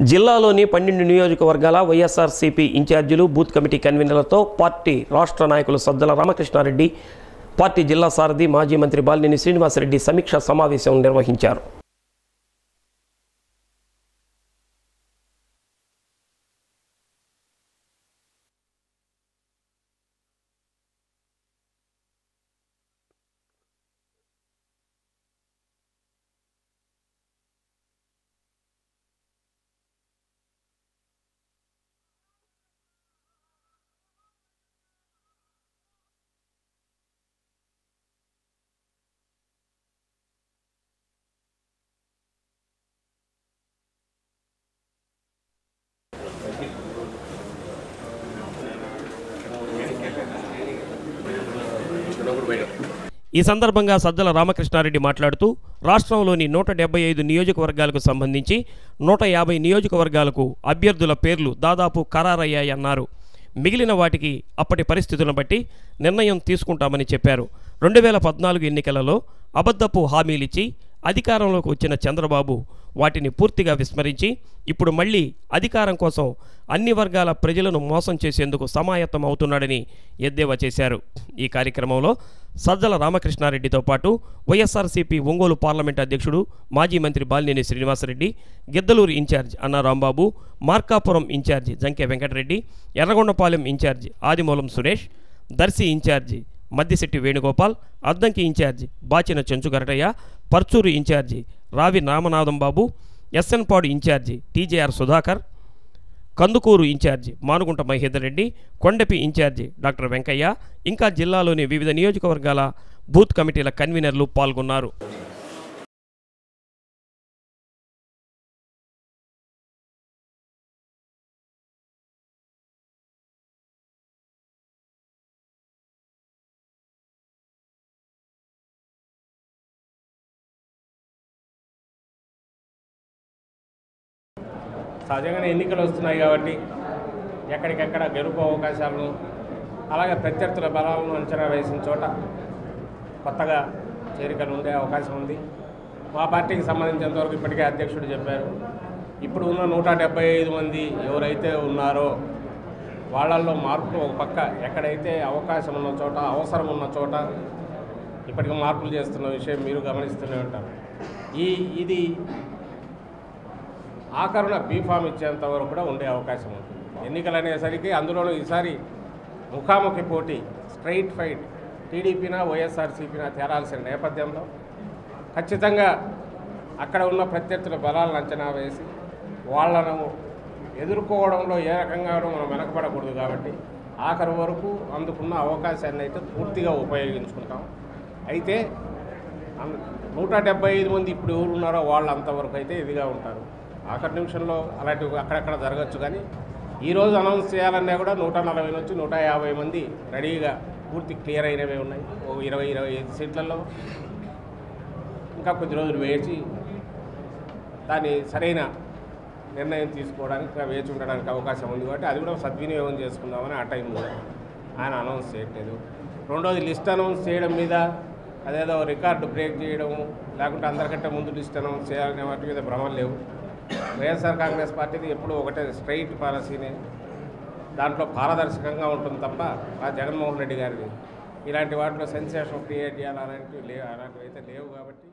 జిల్లాలోని పన్నెండు నియోజకవర్గాల వైఎస్ఆర్సీపీ ఇన్ఛార్జీలు బూత్ కమిటీ కన్వీనర్లతో పార్టీ రాష్ట్ర నాయకులు సద్దల రామకృష్ణారెడ్డి పార్టీ జిల్లా సారథి మాజీ మంత్రి బాలినేని శ్రీనివాసరెడ్డి సమీక్షా సమావేశం నిర్వహించారు. ఈ సందర్భంగా సజ్జల రామకృష్ణారెడ్డి మాట్లాడుతూ రాష్ట్రంలోని నూట డెబ్బై ఐదు నియోజకవర్గాలకు సంబంధించి నూట యాభై నియోజకవర్గాలకు అభ్యర్థుల పేర్లు దాదాపు ఖరారయ్యాయన్నారు. మిగిలిన వాటికి అప్పటి పరిస్థితులను బట్టి నిర్ణయం తీసుకుంటామని చెప్పారు. రెండు వేల పద్నాలుగు ఎన్నికలలో అబద్ధపు హామీలిచ్చి అధికారంలోకి వచ్చిన చంద్రబాబు వాటిని పూర్తిగా విస్మరించి ఇప్పుడు మళ్ళీ అధికారం కోసం అన్ని వర్గాల ప్రజలను మోసం చేసేందుకు సమాయత్తం అవుతున్నాడని ఎద్దేవా చేశారు. ఈ కార్యక్రమంలో సజ్జల రామకృష్ణారెడ్డితో పాటు వైఎస్ఆర్సీపీ ఒంగోలు పార్లమెంట్ అధ్యక్షుడు మాజీ మంత్రి బాలినేని శ్రీనివాసరెడ్డి గిద్దలూరు ఇన్ఛార్జ్ అన్న Rambabu Markapuram incharge Junke Venkata Reddy Yerragondapalem incharge Adimulam Suresh Darsi incharge Maddisetti Venugopal Addanki incharge Bachina Chenchu Garataiah Parchur incharge Ravi Ramanatham Babu SN Padu incharge TJR Sudhakar Kandukur incharge Manugunta Mahendar Reddy Kondapi incharge doctor Venkaiah ఇంకా జిల్లాలోని వివిధ నియోజకవర్గాల booth కమిటీల కన్వీనర్లు పాల్గొన్నారు. సహజంగానే ఎన్నికలు వస్తున్నాయి కాబట్టి ఎక్కడికెక్కడ గెలుపు అవకాశాలను అలాగే ప్రత్యర్థుల బలాలను అంచనా వేసిన చోట కొత్తగా చేరికలు ఉండే అవకాశం ఉంది. మా పార్టీకి సంబంధించినంతవరకు ఇప్పటికే అధ్యక్షుడు చెప్పారు. ఇప్పుడు ఉన్న నూట డెబ్బై ఐదు మంది ఎవరైతే ఉన్నారో వాళ్ళల్లో మార్పులు ఒక పక్క ఎక్కడైతే అవకాశం ఉన్న చోట అవసరం ఉన్న చోట ఇప్పటికి మార్పులు చేస్తున్న విషయం మీరు గమనిస్తూనే ఉంటారు. ఈ ఇది ఆఖరున బీఫామ్ ఇచ్చేంత వరకు కూడా ఉండే అవకాశం ఉంది ఎన్నికలు అనేసరికి అందులోనూ ఈసారి ముఖాముఖి పోటీ స్ట్రైట్ ఫైట్ టీడీపీనా వైఎస్ఆర్సీపీనా తేరాల్సిన నేపథ్యంలో ఖచ్చితంగా అక్కడ ఉన్న ప్రత్యర్థుల బలాలను అంచనా వేసి వాళ్ళను ఎదుర్కోవడంలో ఏ రకంగానూ మనం వెనకబడకూడదు కాబట్టి ఆఖరి వరకు అందుకున్న అవకాశాన్ని అయితే పూర్తిగా ఉపయోగించుకుంటాం. అయితే నూట డెబ్బై ఐదు మంది ఇప్పుడు ఎవరు ఉన్నారో వాళ్ళు అంతవరకు అయితే ఇదిగా ఉంటారు. ఆఖరి నిమిషంలో అలాంటివి అక్కడక్కడ జరగచ్చు కానీ ఈరోజు అనౌన్స్ చేయాలన్నా కూడా నూట నలభై నుంచి నూట యాభై మంది రెడీగా పూర్తి క్లియర్ అయినవే ఉన్నాయి. ఓ ఇరవై ఇరవై ఐదు సీట్లలో. ఇంకా కొద్ది రోజులు వేచి దాన్ని సరైన నిర్ణయం తీసుకోవడానికి వేచి ఉండడానికి అవకాశం ఉంది కాబట్టి అది కూడా సద్వినియోగం చేసుకుందామని ఆ టైంలో ఆయన అనౌన్స్ చేయట్లేదు. రెండోది లిస్ట్ అనౌన్స్ చేయడం మీద అదేదో రికార్డు బ్రేక్ చేయడం లేకుంటే అందరికంటే ముందు లిస్ట్ అనౌన్స్ చేయాలనే వాటి మీద భ్రమలు లేవు. వైఎస్ఆర్ కాంగ్రెస్ పార్టీది ఎప్పుడూ ఒకటే స్ట్రైట్ పాలసీని. దాంట్లో పారదర్శకంగా ఉంటుంది తప్ప ఆ జగన్మోహన్ రెడ్డి గారిది. ఇలాంటి వాటిలో సెన్సేషన్ క్రియేట్ చేయాలనేవి లేవు అలాంటివి అయితే లేవు కాబట్టి